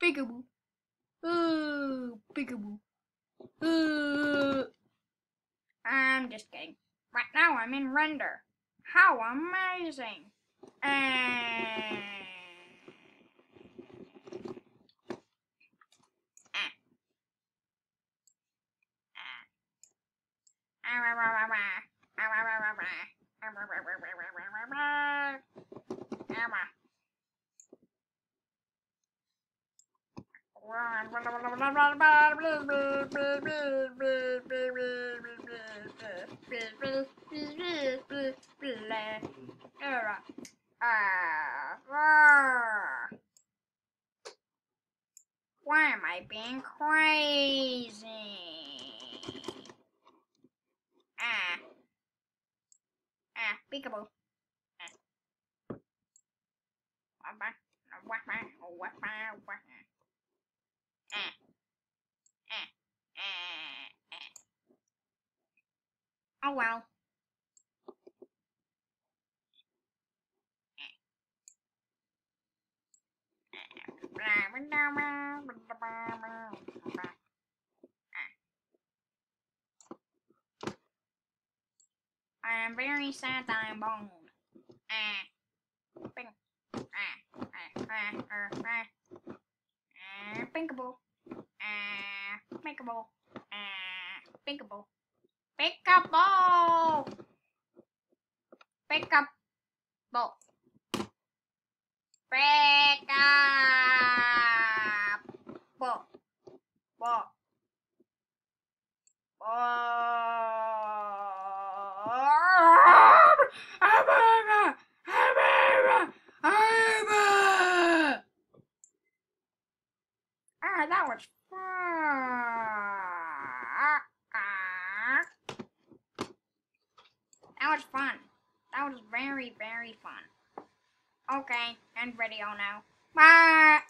Peekaboo. Oh, peekaboo. Uh, I'm just kidding. Right now I'm in Blender. How amazing! And... Why am I being crazy? Ah. Ah, peekaboo. Ah. Wappa, wappa, wappa, wappa. Ah. Ah. Ah. Ah. Oh well. I am very sad that I'm bald. Ah. Bing. Ah. Ah. Ah. Ah. Ah. Ah. Pinkable. Ah. Pinkable. Ah. Pinkable. Pickable. Pickable. Pick up. Bo. Bo. That was fun. That was fun. That was very, very fun. Okay, end video oh now. Bye.